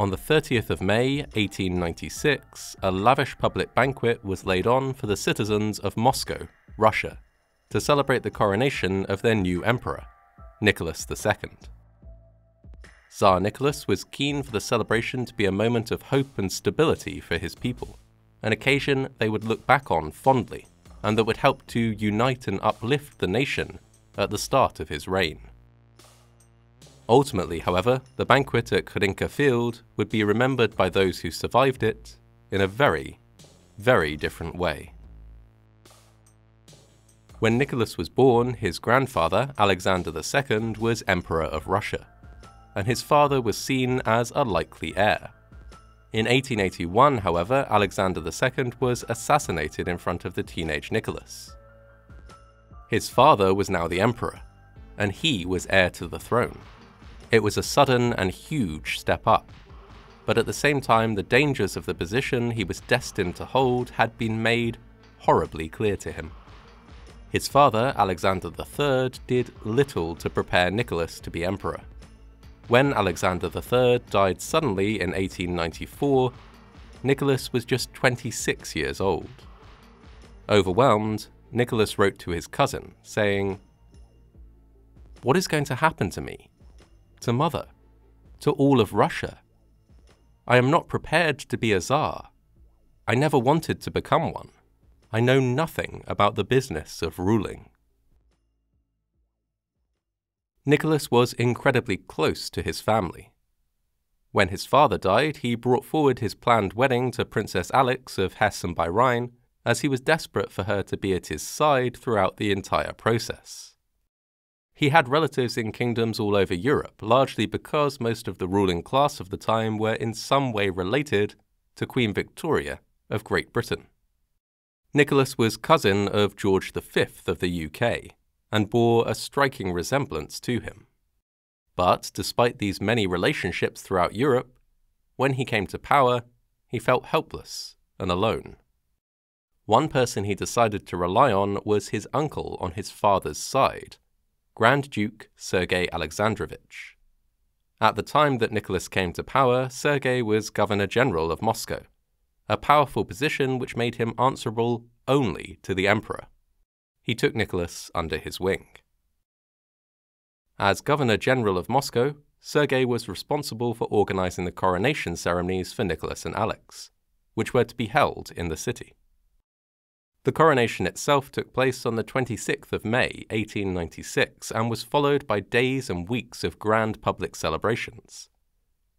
On the 30th of May, 1896, a lavish public banquet was laid on for the citizens of Moscow, Russia, to celebrate the coronation of their new emperor, Nicholas II. Tsar Nicholas was keen for the celebration to be a moment of hope and stability for his people, an occasion they would look back on fondly, and that would help to unite and uplift the nation at the start of his reign. Ultimately, however, the banquet at Khodynka Field would be remembered by those who survived it in a very, very different way. When Nicholas was born, his grandfather, Alexander II, was Emperor of Russia, and his father was seen as a likely heir. In 1881, however, Alexander II was assassinated in front of the teenage Nicholas. His father was now the emperor, and he was heir to the throne. It was a sudden and huge step up, but at the same time, the dangers of the position he was destined to hold had been made horribly clear to him. His father, Alexander III, did little to prepare Nicholas to be emperor. When Alexander III died suddenly in 1894, Nicholas was just 26 years old. Overwhelmed, Nicholas wrote to his cousin, saying, What is going to happen to me? To mother, to all of Russia. I am not prepared to be a Tsar. I never wanted to become one. I know nothing about the business of ruling. Nicholas was incredibly close to his family. When his father died, he brought forward his planned wedding to Princess Alix of Hessen by Rhine, as he was desperate for her to be at his side throughout the entire process. He had relatives in kingdoms all over Europe, largely because most of the ruling class of the time were in some way related to Queen Victoria of Great Britain. Nicholas was cousin of George V of the UK and bore a striking resemblance to him. But despite these many relationships throughout Europe, when he came to power, he felt helpless and alone. One person he decided to rely on was his uncle on his father's side, Grand Duke Sergei Alexandrovich. At the time that Nicholas came to power, Sergei was Governor General of Moscow, a powerful position which made him answerable only to the Emperor. He took Nicholas under his wing. As Governor General of Moscow, Sergei was responsible for organizing the coronation ceremonies for Nicholas and Alix, which were to be held in the city. The coronation itself took place on the 26th of May, 1896, and was followed by days and weeks of grand public celebrations,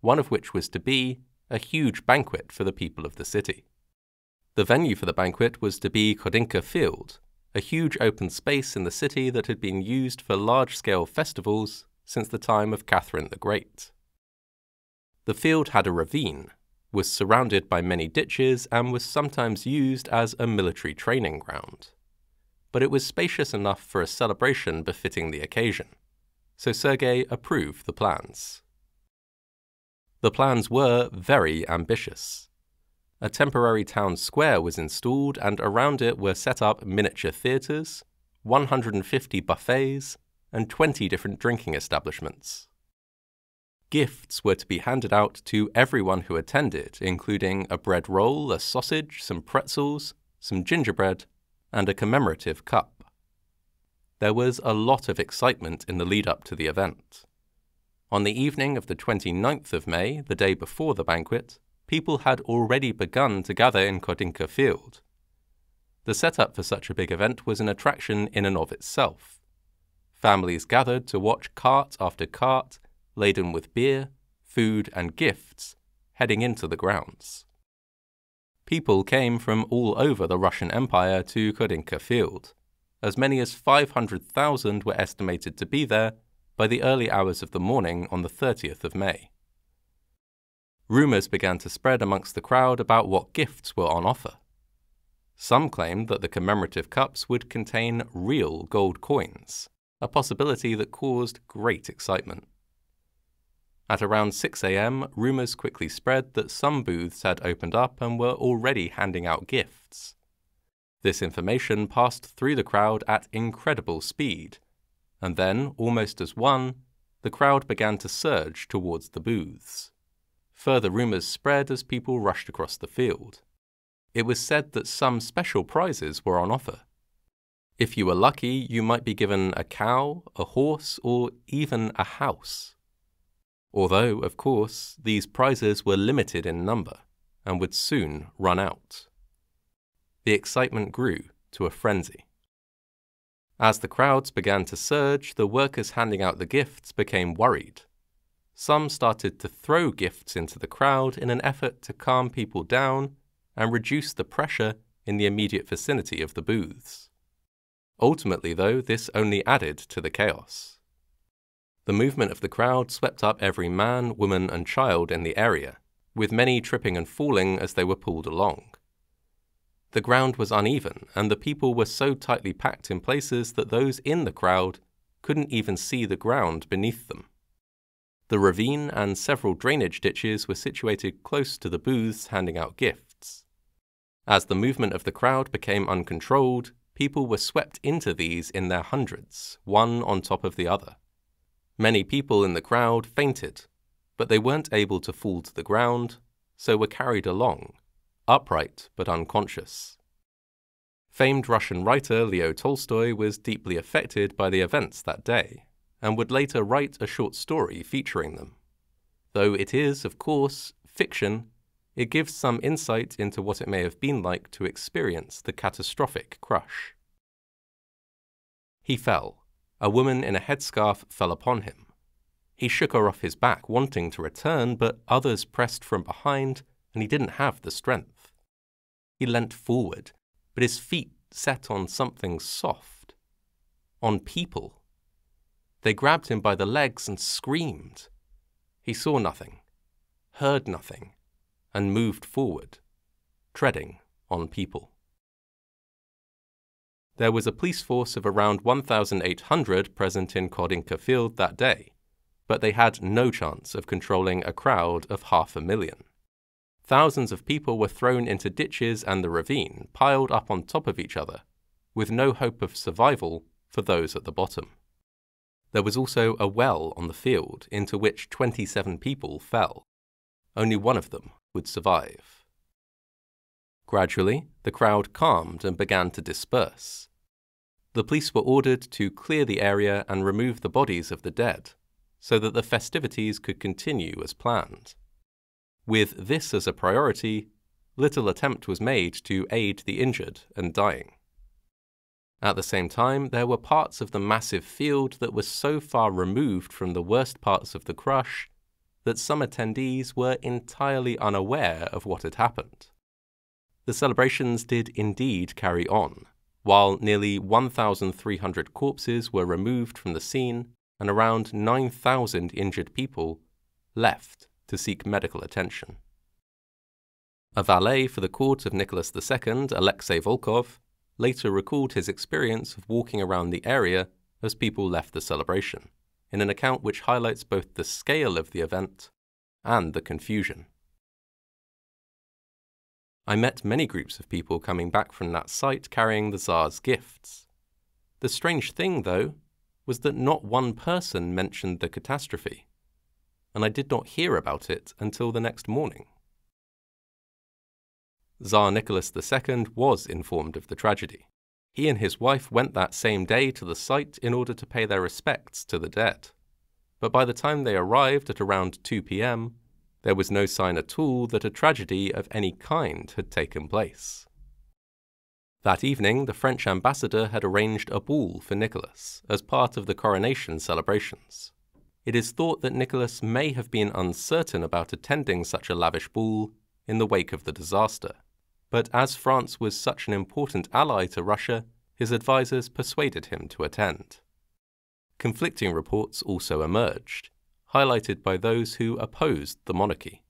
one of which was to be a huge banquet for the people of the city. The venue for the banquet was to be Khodynka Field, a huge open space in the city that had been used for large scale festivals since the time of Catherine the Great. The field had a ravine, was surrounded by many ditches and was sometimes used as a military training ground. But it was spacious enough for a celebration befitting the occasion, so Sergei approved the plans. The plans were very ambitious. A temporary town square was installed, and around it were set up miniature theatres, 150 buffets, and 20 different drinking establishments. Gifts were to be handed out to everyone who attended, including a bread roll, a sausage, some pretzels, some gingerbread, and a commemorative cup. There was a lot of excitement in the lead up to the event. On the evening of the 29th of May, the day before the banquet, people had already begun to gather in Khodynka Field. The setup for such a big event was an attraction in and of itself. Families gathered to watch cart after cart laden with beer, food, and gifts, heading into the grounds. People came from all over the Russian Empire to Khodynka Field. As many as 500,000 were estimated to be there by the early hours of the morning on the 30th of May. Rumours began to spread amongst the crowd about what gifts were on offer. Some claimed that the commemorative cups would contain real gold coins, a possibility that caused great excitement. At around 6 am, rumours quickly spread that some booths had opened up and were already handing out gifts. This information passed through the crowd at incredible speed, and then, almost as one, the crowd began to surge towards the booths. further rumours spread as people rushed across the field. It was said that some special prizes were on offer. If you were lucky, you might be given a cow, a horse, or even a house. Although, of course, these prizes were limited in number and would soon run out. The excitement grew to a frenzy. As the crowds began to surge, the workers handing out the gifts became worried. Some started to throw gifts into the crowd in an effort to calm people down and reduce the pressure in the immediate vicinity of the booths. Ultimately, though, this only added to the chaos. The movement of the crowd swept up every man, woman, and child in the area, with many tripping and falling as they were pulled along. The ground was uneven, and the people were so tightly packed in places that those in the crowd couldn't even see the ground beneath them. The ravine and several drainage ditches were situated close to the booths handing out gifts. As the movement of the crowd became uncontrolled, people were swept into these in their hundreds, one on top of the other. Many people in the crowd fainted, but they weren't able to fall to the ground, so were carried along, upright but unconscious. Famed Russian writer Leo Tolstoy was deeply affected by the events that day, and would later write a short story featuring them. Though it is, of course, fiction, it gives some insight into what it may have been like to experience the catastrophic crush. He fell. A woman in a headscarf fell upon him. He shook her off his back, wanting to return, but others pressed from behind, and he didn't have the strength. He leant forward, but his feet set on something soft. On people. They grabbed him by the legs and screamed. He saw nothing, heard nothing, and moved forward, treading on people. There was a police force of around 1,800 present in Khodynka Field that day, but they had no chance of controlling a crowd of half a million. Thousands of people were thrown into ditches and the ravine, piled up on top of each other, with no hope of survival for those at the bottom. There was also a well on the field into which 27 people fell. Only one of them would survive. Gradually, the crowd calmed and began to disperse. The police were ordered to clear the area and remove the bodies of the dead, so that the festivities could continue as planned. With this as a priority, little attempt was made to aid the injured and dying. At the same time, there were parts of the massive field that were so far removed from the worst parts of the crush that some attendees were entirely unaware of what had happened. The celebrations did indeed carry on, while nearly 1,300 corpses were removed from the scene and around 9,000 injured people left to seek medical attention. A valet for the court of Nicholas II, Alexei Volkov, later recalled his experience of walking around the area as people left the celebration in an account which highlights both the scale of the event and the confusion. I met many groups of people coming back from that site carrying the Tsar's gifts. The strange thing, though, was that not one person mentioned the catastrophe, and I did not hear about it until the next morning. Tsar Nicholas II was informed of the tragedy. He and his wife went that same day to the site in order to pay their respects to the dead. But by the time they arrived at around 2 p.m., there was no sign at all that a tragedy of any kind had taken place. That evening, the French ambassador had arranged a ball for Nicholas as part of the coronation celebrations. It is thought that Nicholas may have been uncertain about attending such a lavish ball in the wake of the disaster but as France was such an important ally to Russia, his advisers persuaded him to attend. Conflicting reports also emerged, highlighted by those who opposed the monarchy.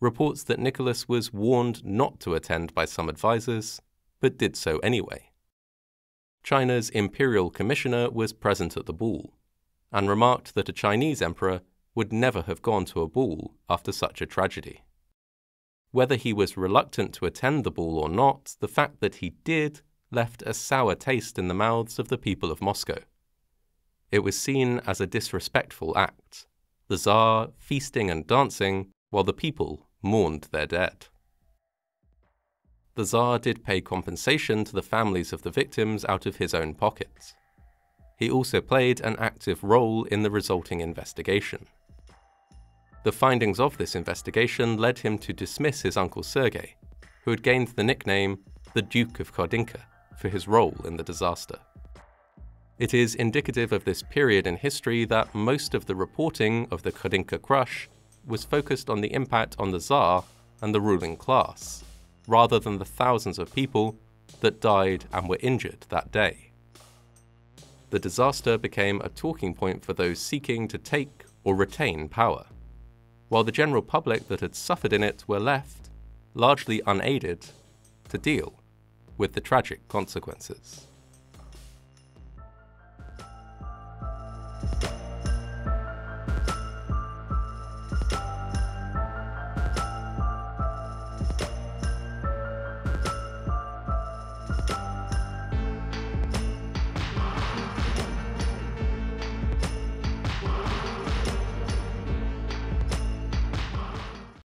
Reports that Nicholas was warned not to attend by some advisers, but did so anyway. China's imperial commissioner was present at the ball, and remarked that a Chinese emperor would never have gone to a ball after such a tragedy. Whether he was reluctant to attend the ball or not, the fact that he did left a sour taste in the mouths of the people of Moscow. It was seen as a disrespectful act, the Tsar feasting and dancing while the people mourned their dead. The Tsar did pay compensation to the families of the victims out of his own pockets. He also played an active role in the resulting investigation. The findings of this investigation led him to dismiss his uncle Sergei, who had gained the nickname the Duke of Khodynka for his role in the disaster. It is indicative of this period in history that most of the reporting of the Khodynka crush was focused on the impact on the Tsar and the ruling class, rather than the thousands of people that died and were injured that day. The disaster became a talking point for those seeking to take or retain power, while the general public that had suffered in it were left, largely unaided, to deal with the tragic consequences.